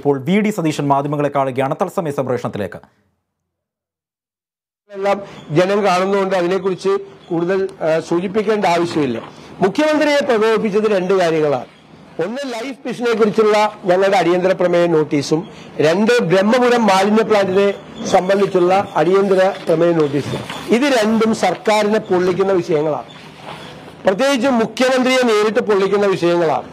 ഇപ്പോൾ V D Satheesan മാധ്യമങ്ങളെ കാണുകയാണ്. തത്സമയ സംപ്രേഷണത്തിലേക്ക്. എല്ലാം ജനം കാണുന്നതുകൊണ്ട് അതിനെക്കുറിച്ച് കൂടുതൽ സൂചിപ്പിക്കേണ്ട ആവശ്യമില്ല. മുഖ്യമന്ത്രിയെ പ്രകോപിപ്പിച്ചത് രണ്ട് കാര്യങ്ങളാണ്. ഒന്ന് ലൈഫ് മിഷനെ കുറിച്ചുള്ള ഞങ്ങളുടെ അടിയന്തര പ്രമേയ നോട്ടീസും രണ്ട് ബ്രഹ്മപുരം മാലിന്യ പ്ലാന്റിനെ സംബന്ധിച്ചുള്ള അടിയന്തര പ്രമേയ നോട്ടീസും. ഇത് രണ്ടും സർക്കാരിനെ പൊള്ളിക്കുന്ന വിഷയങ്ങളാണ്. പ്രത്യേകിച്ച് മുഖ്യമന്ത്രിയെ നേരിട്ട് പൊള്ളിക്കുന്ന വിഷയങ്ങളാണ്.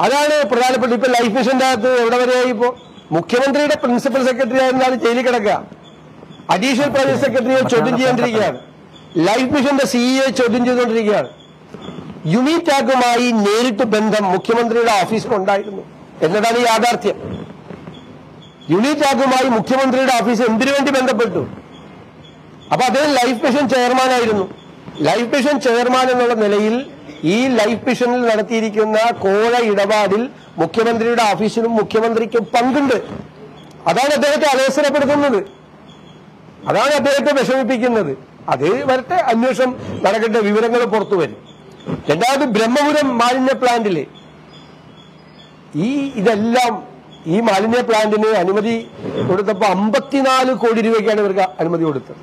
അതാണ് പ്രധാനപ്പെട്ട ഇപ്പൊ ലൈഫ് മിഷന്റെ അകത്ത് എവിടെ വരെയായി ഇപ്പോ? മുഖ്യമന്ത്രിയുടെ പ്രിൻസിപ്പൽ സെക്രട്ടറി ആയിരുന്നാണ് ജയിലിൽ കിടക്കുക. അഡീഷണൽ പ്രൈവറ്റ് സെക്രട്ടറിയെ ചോദ്യം ചെയ്യാണ്ടിരിക്കുകയാണ്. ലൈഫ് മിഷന്റെ സിഇഒ ചോദ്യം ചെയ്തുകൊണ്ടിരിക്കുകയാണ്. യുണിറ്റാക്കുമായി നേരിട്ട് ബന്ധം മുഖ്യമന്ത്രിയുടെ ഓഫീസിലുണ്ടായിരുന്നു എന്നതാണ് യാഥാർത്ഥ്യം. യുണിറ്റാക്കുമായി മുഖ്യമന്ത്രിയുടെ ഓഫീസ് എന്തിനു വേണ്ടി ബന്ധപ്പെട്ടു? അപ്പൊ അദ്ദേഹം ലൈഫ് മിഷൻ ചെയർമാനായിരുന്നു ലൈഫ് മിഷൻ ചെയർമാൻ എന്നുള്ള നിലയിൽ ഈ ലൈഫ് മിഷനിൽ നടത്തിയിരിക്കുന്ന കോഴ ഇടപാടിൽ മുഖ്യമന്ത്രിയുടെ ഓഫീസിനും മുഖ്യമന്ത്രിക്കും പങ്കുണ്ട്. അതാണ് അദ്ദേഹത്തെ അലോസരപ്പെടുത്തുന്നത്. അതാണ് അദ്ദേഹത്തെ വിഷമിപ്പിക്കുന്നത്. അത് വരട്ടെ അന്വേഷണം നടക്കട്ടെ വിവരങ്ങൾ പുറത്തു വരും. രണ്ടാമത് ബ്രഹ്മപുരം മാലിന്യ പ്ലാന്റിൽ ഈ ഇതെല്ലാം ഈ മാലിന്യ പ്ലാന്റിന് അനുമതി കൊടുത്തപ്പോ അമ്പത്തിനാല് കോടി രൂപയ്ക്കാണ് ഇവർക്ക് അനുമതി കൊടുത്തത്.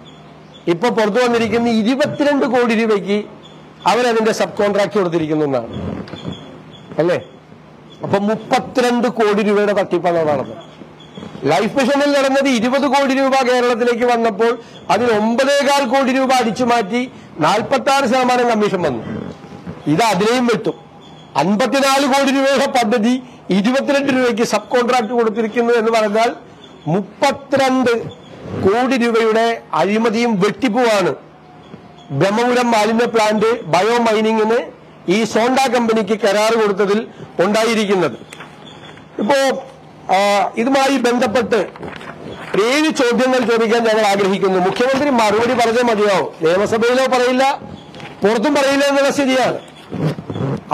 ഇപ്പൊ പുറത്തു വന്നിരിക്കുന്ന ഇരുപത്തിരണ്ട് കോടി രൂപയ്ക്ക് അവരതിന്റെ സബ് കോൺട്രാക്ട് കൊടുത്തിരിക്കുന്നു എന്നാണ്. അല്ലേ? അപ്പൊ മുപ്പത്തിരണ്ട് കോടി രൂപയുടെ തട്ടിപ്പാണ് നടന്നത് ലൈഫ് മിഷനിൽ നടന്നത് ഇരുപത് കോടി രൂപ കേരളത്തിലേക്ക് വന്നപ്പോൾ അതിൽ ഒമ്പതേകാൽ കോടി രൂപ അടിച്ചു മാറ്റി നാൽപ്പത്തി ആറ് ശതമാനം കമ്മീഷൻ വന്നു. ഇത് അതിനെയും വെട്ടും. അൻപത്തിനാല് കോടി രൂപയുടെ പദ്ധതി ഇരുപത്തിരണ്ട് രൂപയ്ക്ക് സബ് കോൺട്രാക്ട് കൊടുത്തിരിക്കുന്നു എന്ന് പറഞ്ഞാൽ മുപ്പത്തിരണ്ട് കോടി രൂപയുടെ അഴിമതിയും വെട്ടിപ്പുമാണ് ബ്രഹ്മപുരം മാലിന്യ പ്ലാന്റ് ബയോ മൈനിങ്ങിന് ഈ സോണ്ട കമ്പനിക്ക് കരാർ കൊടുത്തതിൽ ഉണ്ടായിരിക്കുന്നത്. ഇപ്പോ ഇതുമായി ബന്ധപ്പെട്ട് ഏഴ് ചോദ്യങ്ങൾ ചോദിക്കാൻ ഞങ്ങൾ ആഗ്രഹിക്കുന്നു. മുഖ്യമന്ത്രി മറുപടി പറഞ്ഞേ മതിയാവും നിയമസഭയിലോ പറയില്ല പുറത്തും പറയില്ല എന്നുള്ള സ്ഥിതിയാണ്.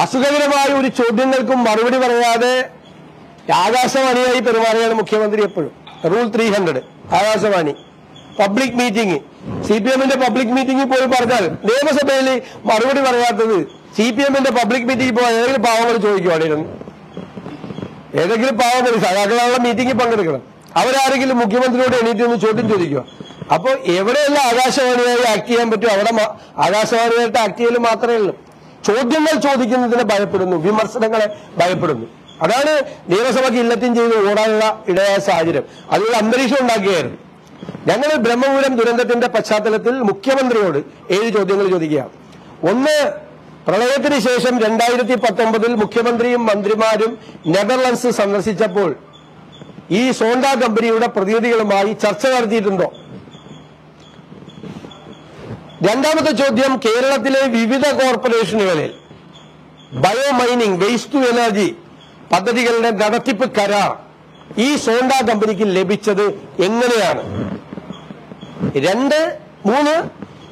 അസുഖകരമായ ഒരു ചോദ്യങ്ങൾക്കും മറുപടി പറയാതെ ആകാശവാണിയായി പെരുമാറുകയാണ് മുഖ്യമന്ത്രി എപ്പോഴും. Rule three hundred Akashvani public meeting. C P എമ്മിന്റെ പബ്ലിക് മീറ്റിംഗിൽ പോയി പറഞ്ഞാൽ നിയമസഭയിൽ മറുപടി പറയാത്തത് സി പി എമ്മിന്റെ പബ്ലിക് മീറ്റിംഗിൽ പോയാൽ ഏതെങ്കിലും പാവങ്ങൾ ചോദിക്കുവാണെങ്കിലും ഏതെങ്കിലും പാവങ്ങൾ സാധാരണ മീറ്റിംഗിൽ പങ്കെടുക്കണം. അവരാരെങ്കിലും മുഖ്യമന്ത്രിയോട് എണീറ്റ് ഒന്ന് ചോദ്യം ചോദിക്കുക അപ്പോൾ എവിടെയെല്ലാം ആകാശവാണിയായി ആക്ട് ചെയ്യാൻ പറ്റും അവിടെ ആകാശവാണിയായിട്ട് ആക്ട് ചെയ്യൽ മാത്രമേ ഉള്ളൂ. ചോദ്യങ്ങൾ ചോദിക്കുന്നതിന് ഭയപ്പെടുന്നു. വിമർശനങ്ങളെ ഭയപ്പെടുന്നു. അതാണ് നിയമസഭയ്ക്ക് ഇല്ലത്തിൻ ചെയ്ത് ഓടാനുള്ള ഇടയായ സാഹചര്യം. അതിനുള്ള അന്തരീക്ഷം ഉണ്ടാക്കുകയായിരുന്നു ഞങ്ങൾ ബ്രഹ്മപുരം ദുരന്തത്തിന്റെ പശ്ചാത്തലത്തിൽ മുഖ്യമന്ത്രിയോട് ഏഴ് ചോദ്യങ്ങൾ ചോദിക്കുകയാണ്. ഒന്ന് പ്രളയത്തിന് ശേഷം രണ്ടായിരത്തി പത്തൊമ്പതിൽ മുഖ്യമന്ത്രിയും മന്ത്രിമാരും നെതർലൻഡ്സ് സന്ദർശിച്ചപ്പോൾ ഈ സോണ്ട കമ്പനിയുടെ പ്രതിനിധികളുമായി ചർച്ച നടത്തിയിട്ടുണ്ടോ? രണ്ടാമത്തെ ചോദ്യം കേരളത്തിലെ വിവിധ കോർപ്പറേഷനുകളിൽ bio mining waste to energy പദ്ധതികളുടെ നടത്തിപ്പ് കരാർ ഈ സോണ്ട കമ്പനിക്ക് ലഭിച്ചത് എങ്ങനെയാണ്? രണ്ട് മൂന്ന്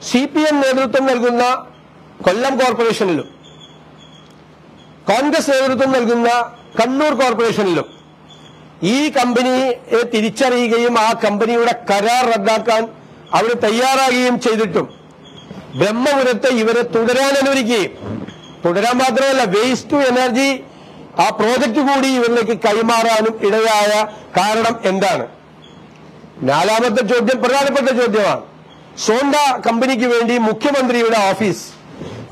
സി പി എം നേതൃത്വം നൽകുന്ന കൊല്ലം കോർപ്പറേഷനിലും കോൺഗ്രസ് നേതൃത്വം നൽകുന്ന കണ്ണൂർ കോർപ്പറേഷനിലും ഈ കമ്പനിയെ തിരിച്ചറിയുകയും ആ കമ്പനിയുടെ കരാർ റദ്ദാക്കാൻ അവർ തയ്യാറാകുകയും ചെയ്തിട്ടും ബ്രഹ്മപുരത്തെ ഇവരെ തുടരാൻ അനുവദിക്കുകയും തുടരാൻ മാത്രമല്ല വേസ്റ്റ് ടു എനർജി ആ പ്രോജക്ട് കൂടി ഇവരിലേക്ക് കൈമാറാനും ഇടയായ കാരണം എന്താണ്? നാലാമത്തെ ചോദ്യം പ്രധാനപ്പെട്ട ചോദ്യമാണ്. സോണ്ട കമ്പനിക്ക് വേണ്ടി മുഖ്യമന്ത്രിയുടെ ഓഫീസ്.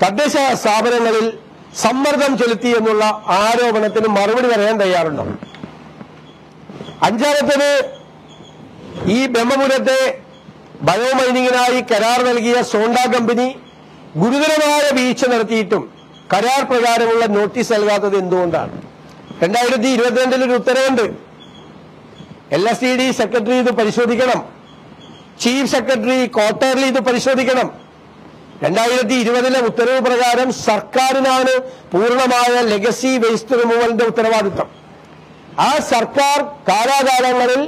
തദ്ദേശ സ്ഥാപനങ്ങളിൽ സമ്മർദ്ദം ചെലുത്തി എന്നുള്ള ആരോപണത്തിന് മറുപടി പറയാൻ തയ്യാറുണ്ടോ? അഞ്ചാമത്തേത് ഈ ബ്രഹ്മപുരത്തെ ബയോമൈനിങ്ങിനായി കരാർ നൽകിയ സോണ്ട കമ്പനി ഗുരുതരമായ വീഴ്ച നടത്തിയിട്ടും കരാർ പ്രകാരമുള്ള നോട്ടീസ് നൽകാത്തത് എന്തുകൊണ്ടാണ്? രണ്ടായിരത്തി ഇരുപത്തിരണ്ടിൽ ഒരു ഉത്തരവുണ്ട്. L S D D secretary ഇത് പരിശോധിക്കണം. ചീഫ് സെക്രട്ടറി ക്വാർട്ടർലി ഇത് പരിശോധിക്കണം. രണ്ടായിരത്തി ഇരുപതിലെ ഉത്തരവ് പ്രകാരം സർക്കാരിനാണ് പൂർണമായ ലെഗസി വേസ്റ്റ് റിമൂവലിന്റെ ഉത്തരവാദിത്തം ആ സർക്കാർ കാലാകാലങ്ങളിൽ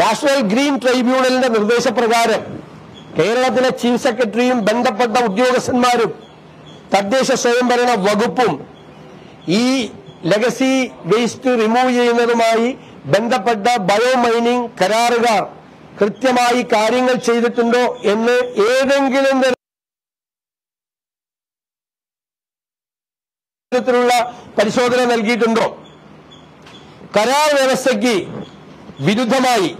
നാഷണൽ ഗ്രീൻ ട്രൈബ്യൂണലിന്റെ നിർദ്ദേശപ്രകാരം കേരളത്തിലെ ചീഫ് സെക്രട്ടറിയും ബന്ധപ്പെട്ട ഉദ്യോഗസ്ഥന്മാരും തദ്ദേശ സ്വയംഭരണ വകുപ്പും ഈ ലെഗസി വേസ്റ്റ് റിമൂവ് ചെയ്യുന്നതുമായി ബന്ധപ്പെട്ട ബയോ മൈനിങ് കരാറുകാർ കൃത്യമായി കാര്യങ്ങൾ ചെയ്തിട്ടുണ്ടോ എന്ന് ഏതെങ്കിലും തരത്തിലുള്ള പരിശോധന നൽകിയിട്ടുണ്ടോ? കരാർ വ്യവസ്ഥയ്ക്ക് വിരുദ്ധമായി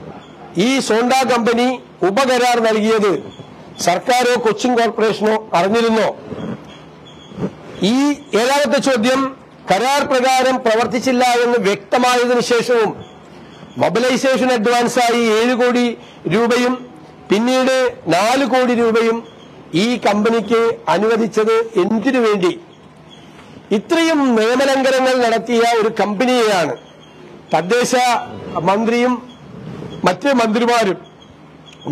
ഈ സോണ്ട കമ്പനി ഉപകരാർ നൽകിയത് സർക്കാരോ കൊച്ചിൻ കോർപ്പറേഷനോ അറിഞ്ഞിരുന്നോ? ഈ ഏഴാമത്തെ ചോദ്യം കരാർ പ്രകാരം പ്രവർത്തിച്ചില്ല എന്ന് വ്യക്തമായതിനു ശേഷവും മൊബിലൈസേഷൻ അഡ്വാൻസായി ഏഴ് കോടി രൂപയും പിന്നീട് നാല് കോടി രൂപയും ഈ കമ്പനിക്ക് അനുവദിച്ചത് എന്തിനു വേണ്ടി? ഇത്രയും നിയമലംഘനങ്ങൾ നടത്തിയ ഒരു കമ്പനിയെയാണ് തദ്ദേശ മന്ത്രിയും മറ്റ് മന്ത്രിമാരും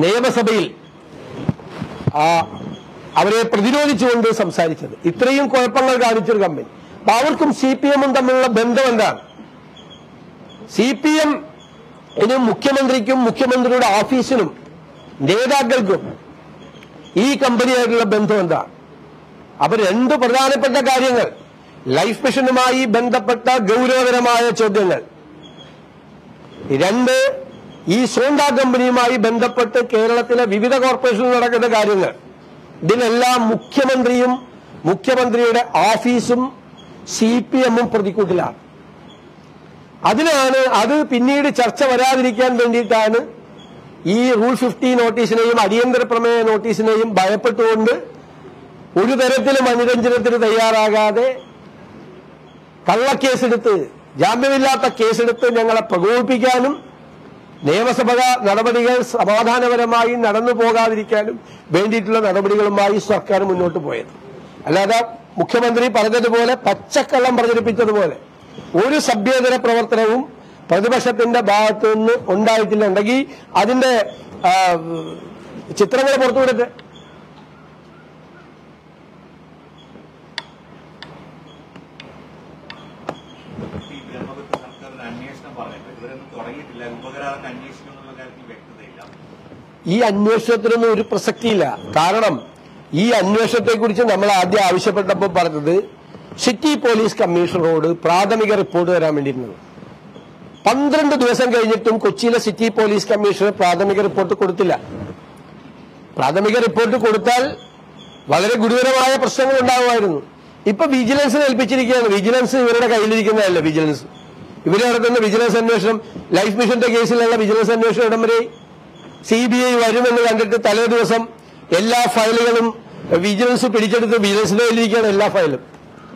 നിയമസഭയിൽ അവരെ പ്രതിരോധിച്ചുകൊണ്ട് സംസാരിച്ചത്. ഇത്രയും കുഴപ്പങ്ങൾ കാണിച്ചൊരു കമ്പനി. അപ്പൊ അവർക്കും സി പി എമ്മും തമ്മിലുള്ള ബന്ധം എന്താണ്? സി പി എം ഇനി മുഖ്യമന്ത്രിക്കും മുഖ്യമന്ത്രിയുടെ ഓഫീസിനും നേതാക്കൾക്കും ഈ കമ്പനിയായിട്ടുള്ള ബന്ധം എന്താ? അപ്പൊ രണ്ട് പ്രധാനപ്പെട്ട കാര്യങ്ങൾ. ലൈഫ് മിഷനുമായി ബന്ധപ്പെട്ട ഗൗരവതരമായ ചോദ്യങ്ങൾ. രണ്ട് ഈ സോണ്ട കമ്പനിയുമായി ബന്ധപ്പെട്ട് കേരളത്തിലെ വിവിധ കോർപ്പറേഷനിൽ നടക്കുന്ന കാര്യങ്ങൾ. ഇതിനെല്ലാം മുഖ്യമന്ത്രിയും മുഖ്യമന്ത്രിയുടെ ഓഫീസും സി പി എമ്മും പ്രതിക്കൂട്ടിലാണ്. അതിനാണ് അത് പിന്നീട് ചർച്ച വരാതിരിക്കാൻ വേണ്ടിയിട്ടാണ് ഈ റൂൾ ഫിഫ്റ്റി നോട്ടീസിനെയും അടിയന്തര പ്രമേയ നോട്ടീസിനെയും ഭയപ്പെട്ടുകൊണ്ട് ഒരു തരത്തിലും അനുരഞ്ജനത്തിന് തയ്യാറാകാതെ കള്ളക്കേസെടുത്ത് ജാമ്യമില്ലാത്ത കേസെടുത്ത് ഞങ്ങളെ പ്രകോപിപ്പിക്കാനും നിയമസഭാ നടപടികൾ സമാധാനപരമായി നടന്നു പോകാതിരിക്കാനും വേണ്ടിയിട്ടുള്ള നടപടികളുമായി സർക്കാർ മുന്നോട്ട് പോയത്. അല്ലാതെ മുഖ്യമന്ത്രി പറഞ്ഞതുപോലെ പച്ചക്കള്ളം പ്രചരിപ്പിച്ചതുപോലെ ഒരു സഭ്യേതര പ്രവർത്തനവും പ്രതിപക്ഷത്തിന്റെ ഭാഗത്തു നിന്ന് ഉണ്ടായിട്ടില്ല. ഉണ്ടെങ്കിൽ അതിന്റെ ചിത്രങ്ങൾ പുറത്തുവിടട്ടെ ഈ അന്വേഷണത്തിനൊന്നും ഒരു പ്രസക്തിയില്ല. കാരണം ഈ അന്വേഷണത്തെക്കുറിച്ച് നമ്മൾ ആദ്യം ആവശ്യപ്പെട്ടപ്പോൾ പറഞ്ഞത് സിറ്റി പോലീസ് കമ്മീഷണറോട് പ്രാഥമിക റിപ്പോർട്ട് തരാൻ വേണ്ടിയിരുന്നത്. പന്ത്രണ്ട് ദിവസം കഴിഞ്ഞിട്ടും കൊച്ചിയിലെ സിറ്റി പോലീസ് കമ്മീഷണർ പ്രാഥമിക റിപ്പോർട്ട് കൊടുത്തില്ല. പ്രാഥമിക റിപ്പോർട്ട് കൊടുത്താൽ വളരെ ഗുരുതരമായ പ്രശ്നങ്ങൾ ഉണ്ടാകുമായിരുന്നു ഇപ്പൊ വിജിലൻസ് ഏൽപ്പിച്ചിരിക്കുകയാണ്. വിജിലൻസ് ഇവരുടെ കയ്യിലിരിക്കുന്നതല്ല വിജിലൻസ്. ഇവരെ നടത്തുന്ന വിജിലൻസ് അന്വേഷണം ലൈഫ് മിഷന്റെ കേസിലുള്ള വിജിലൻസ് അന്വേഷണം ഇടം വരെ സി ബി ഐ വരുമെന്ന് കണ്ടിട്ട് തലേ ദിവസം എല്ലാ ഫയലുകളും വിജിലൻസ് പിടിച്ചെടുത്ത് വിജിലൻസിന്റെ കയ്യിലിരിക്കുകയാണ് എല്ലാ ഫയലും.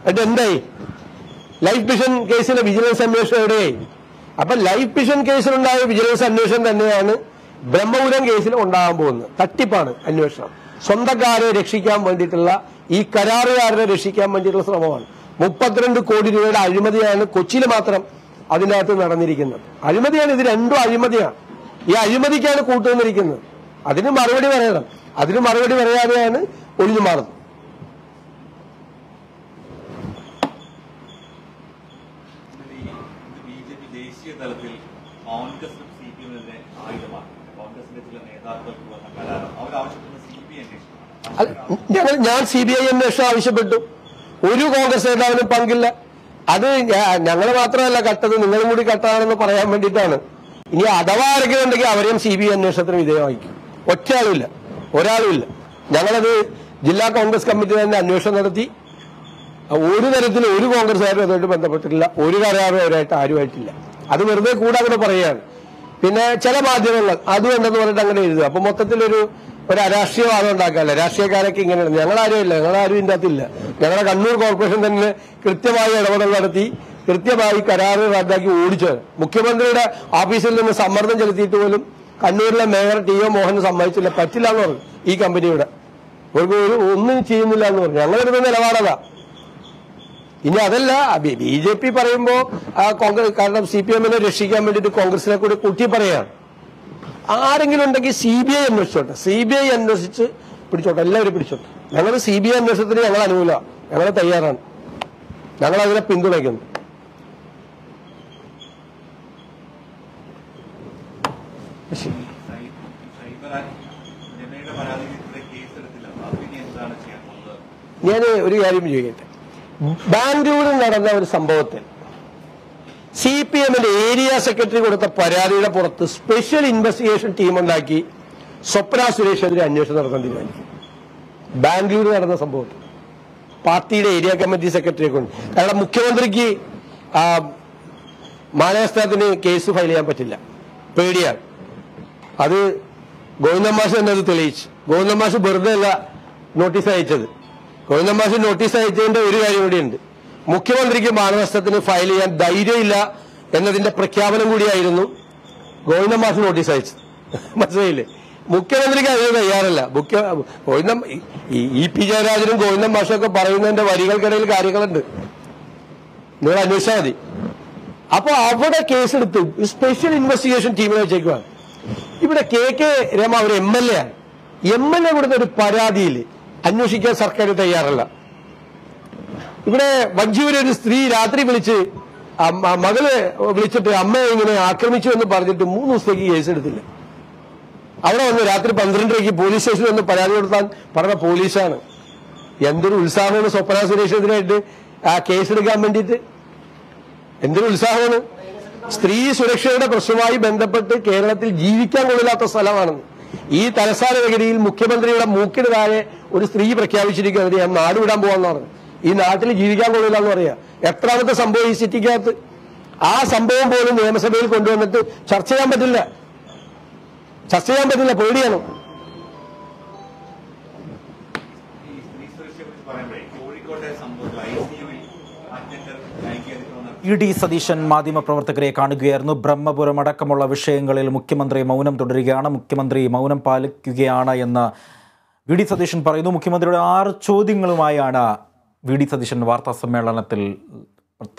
എന്നിട്ട് എന്തായി ലൈഫ് മിഷൻ കേസിലെ വിജിലൻസ് അന്വേഷണം എവിടെയായി? അപ്പൊ ലൈഫ് മിഷൻ കേസിലുണ്ടായ വിജിലൻസ് അന്വേഷണം തന്നെയാണ് ബ്രഹ്മപുരം കേസിൽ ഉണ്ടാകാൻ പോകുന്നത്. തട്ടിപ്പാണ് അന്വേഷണം. സ്വന്തക്കാരെ രക്ഷിക്കാൻ വേണ്ടിയിട്ടുള്ള ഈ കരാറുകാരനെ രക്ഷിക്കാൻ വേണ്ടിയിട്ടുള്ള ശ്രമമാണ്. മുപ്പത്തിരണ്ട് കോടി രൂപയുടെ അഴിമതിയാണ് കൊച്ചിയിൽ മാത്രം അതിനകത്ത് നടന്നിരിക്കുന്നത്. അഴിമതിയാണ് ഇത് രണ്ടും അഴിമതിയാണ്. ഈ അഴിമതിക്കാണ് കൂട്ടുവന്നിരിക്കുന്നത് അതിന് മറുപടി പറയണം. അതിന് മറുപടി പറയാതെയാണ് ഒഴിഞ്ഞു മാറുന്നത് ഇത് ഈ- ഇത് ബി ജെ പി ദേശീയ തലത്തിൽ കോൺഗ്രസും സി പി എമ്മിനെതിരെ ആയുധമാണ് കോൺഗ്രസിന്റെ ചില നേതാക്കൾക്ക് വന്ന കരാറ് അവർ ആവശ്യപ്പെടുന്ന സി ബി അന്വേഷണമാണ് അല്ല, ഞങ്ങൾ ഞാൻ സി ബി ഐ അന്വേഷണം ആവശ്യപ്പെട്ടു. ഒരു കോൺഗ്രസ് നേതാവിനും പങ്കില്ല. അത് ഞങ്ങൾ മാത്രമല്ല കട്ടത് നിങ്ങളും കൂടി കട്ടതാണെന്ന് പറയാൻ വേണ്ടിയിട്ടാണ്. ഇനി അഥവാ ആരെങ്കിലും ഉണ്ടെങ്കിൽ അവരെയും സി ബി ഐ അന്വേഷണത്തിന് വിധേയമായിരിക്കും. ഒറ്റയാളുമില്ല ഒരാളുമില്ല. ഞങ്ങളത് ജില്ലാ കോൺഗ്രസ് കമ്മിറ്റി തന്നെ അന്വേഷണം നടത്തി. ഒരു തരത്തിലും ഒരു കോൺഗ്രസ്സുകാരും അതുമായിട്ട് ബന്ധപ്പെട്ടിട്ടില്ല. ഒരു കരാറും അവരായിട്ട് ആരുമായിട്ടില്ല. അത് വെറുതെ കൂടെ അങ്ങനെ പറയുകയാണ്. പിന്നെ ചില മാധ്യമങ്ങൾ അതും ഉണ്ടെന്ന് പറഞ്ഞിട്ട് അങ്ങനെ എഴുതുക. അപ്പൊ മൊത്തത്തിലൊരു ഒരു അരാഷ്ട്രീയവാദം ഉണ്ടാക്കാല്ല രാഷ്ട്രീയക്കാരൊക്കെ ഇങ്ങനെയാണ്. ഞങ്ങളാരും ഇല്ല. ഞങ്ങളാരും ഇതിന്റെ അകത്തില്ല. ഞങ്ങളുടെ കണ്ണൂർ കോർപ്പറേഷൻ തന്നെ കൃത്യമായി ഇടപെടൽ നടത്തി കൃത്യമായി കരാറ് റദ്ദാക്കി ഓടിച്ചത്. മുഖ്യമന്ത്രിയുടെ ഓഫീസിൽ നിന്ന് സമ്മർദ്ദം ചെലുത്തിയിട്ട് പോലും കണ്ണൂരിലെ മേയർ ടി ഒ മോഹൻ സമ്മതിച്ചില്ല. പറ്റില്ല എന്ന് പറഞ്ഞു ഈ കമ്പനിയുടെ. ഒരു ഒന്നും ചെയ്യുന്നില്ല എന്ന് പറഞ്ഞു. ഞങ്ങളെടുത്ത നിലപാടതാ. ഇനി അതല്ല ബി ജെ പി പറയുമ്പോ ആ, കോൺഗ്രസ് കാരണം സി പി എമ്മിനെ രക്ഷിക്കാൻ വേണ്ടിയിട്ട് കോൺഗ്രസിനെ കൂടി കൂട്ടി പറയാണ് ആരെങ്കിലും ഉണ്ടെങ്കിൽ സി ബി ഐ അന്വേഷിച്ചോട്ടെ. സി ബി ഐ അന്വേഷിച്ച് പിടിച്ചോട്ടെ. എല്ലാവരും പിടിച്ചോട്ടെ. ഞങ്ങൾ സി ബി ഐ അന്വേഷണത്തിന് ഞങ്ങൾ അനുകൂല. ഞങ്ങൾ തയ്യാറാണ്. ഞങ്ങൾ അതിനെ പിന്തുണയ്ക്കുന്നു ഞാൻ ഒരു കാര്യം ചോദിക്കട്ടെ. ബാംഗ്ലൂരിൽ നടന്ന ഒരു സംഭവത്തിൽ സി പി എമ്മിന്റെ ഏരിയ സെക്രട്ടറി കൊടുത്ത പരാതിയുടെ പുറത്ത് സ്പെഷ്യൽ ഇൻവെസ്റ്റിഗേഷൻ ടീം ഉണ്ടാക്കി സ്വപ്ന സുരേഷെതിരെ അന്വേഷണം നടത്താൻ തീരുമാനിച്ചു. ബാംഗ്ലൂർ നടന്ന സംഭവത്തിൽ പാർട്ടിയുടെ ഏരിയ കമ്മിറ്റി സെക്രട്ടറിയെ കൊണ്ട്. കാരണം മുഖ്യമന്ത്രിക്ക് ആ, കേസ് ഫയൽ ചെയ്യാൻ പറ്റില്ല. പേടിയാണ്. അത് ഗോവിന്ദമാഷ് തന്നെ അത് തെളിയിച്ചു. ഗോവിന്ദമാഷ് വെറുതെ അല്ല നോട്ടീസ് അയച്ചത്. ഗോവിന്ദമാഷ് നോട്ടീസ് അയച്ചതിന്റെ ഒരു കാര്യം കൂടിയുണ്ട് മുഖ്യമന്ത്രിക്ക് മാനനഷ്ടത്തിന് ഫയൽ ചെയ്യാൻ ധൈര്യമില്ല എന്നതിന്റെ പ്രഖ്യാപനം കൂടിയായിരുന്നു ഗോവിന്ദമാഷ് നോട്ടീസ് അയച്ചത്. മനസ്സിലായില്ലേ? മുഖ്യമന്ത്രിക്ക് അതിന് തയ്യാറല്ല. മുഖ്യ ഗോവിന്ദം ഇ പി ജയരാജനും ഗോവിന്ദൻ മാഷും ഒക്കെ പറയുന്നതിന്റെ വരികൾക്കിടയിൽ കാര്യങ്ങളുണ്ട്. നിങ്ങൾ അന്വേഷിച്ചാൽ മതി. അപ്പൊ അവിടെ കേസെടുത്ത്. സ്പെഷ്യൽ ഇൻവെസ്റ്റിഗേഷൻ ടീമിനെ വെച്ചേക്കുവാണ്. ഇവിടെ കെ കെ രമ ഒരു എം എൽ എ ആണ്. എം എൽ എ കൊടുത്ത ഒരു പരാതിയിൽ അന്വേഷിക്കാൻ സർക്കാർ തയ്യാറല്ല. ഇവിടെ വഞ്ചിയൂര് ഒരു സ്ത്രീ രാത്രി വിളിച്ച് മകൾ വിളിച്ചിട്ട് അമ്മയെ ഇങ്ങനെ ആക്രമിച്ചു എന്ന് പറഞ്ഞിട്ട് മൂന്ന് ദിവസത്തേക്ക് കേസെടുത്തില്ല അവിടെ വന്ന് രാത്രി പന്ത്രണ്ടരയ്ക്ക് പോലീസ് സ്റ്റേഷനിൽ വന്ന് പരാതി കൊടുത്താൽ പറഞ്ഞ പോലീസാണ്. എന്തൊരു ഉത്സാഹമാണ് സ്വപ്ന സുരേഷത്തിനായിട്ട് ആ കേസെടുക്കാൻ വേണ്ടിയിട്ട്. എന്തൊരു ഉത്സാഹമാണ്. സ്ത്രീ സുരക്ഷയുടെ പ്രശ്നവുമായി ബന്ധപ്പെട്ട് കേരളത്തിൽ ജീവിക്കാൻ കൊള്ളില്ലാത്ത സ്ഥലമാണെന്ന്. ഈ തലസ്ഥാന നഗരിയിൽ മുഖ്യമന്ത്രിയുടെ മൂക്കിന് താഴെ ഒരു സ്ത്രീ പ്രഖ്യാപിച്ചിരിക്കുന്നത് ഞാൻ നാടുവിടാൻ പറഞ്ഞു ഈ നാട്ടിൽ ജീവിക്കാൻ കൊള്ളില്ല എന്ന് പറയാ. എത്രാമത്തെ സംഭവം ഈ സിറ്റിക്കകത്ത്? ആ സംഭവം പോലും നിയമസഭയിൽ കൊണ്ടുവന്നിട്ട് ചർച്ച ചെയ്യാൻ പറ്റില്ല. ചർച്ച ചെയ്യാൻ പറ്റില്ല പേടിയാണ്. ഇ ഡി സതീശൻ മാധ്യമപ്രവർത്തകരെ കാണുകയായിരുന്നു. ബ്രഹ്മപുരം അടക്കമുള്ള വിഷയങ്ങളിൽ മുഖ്യമന്ത്രി മൗനം തുടരുകയാണ്. മുഖ്യമന്ത്രി മൗനം പാലിക്കുകയാണ് എന്ന് വി ഡി സതീശൻ പറയുന്നു. മുഖ്യമന്ത്രിയുടെ ആറ് ചോദ്യങ്ങളുമായാണ് വി ഡി സതീശൻ വാർത്താ സമ്മേളനത്തിൽ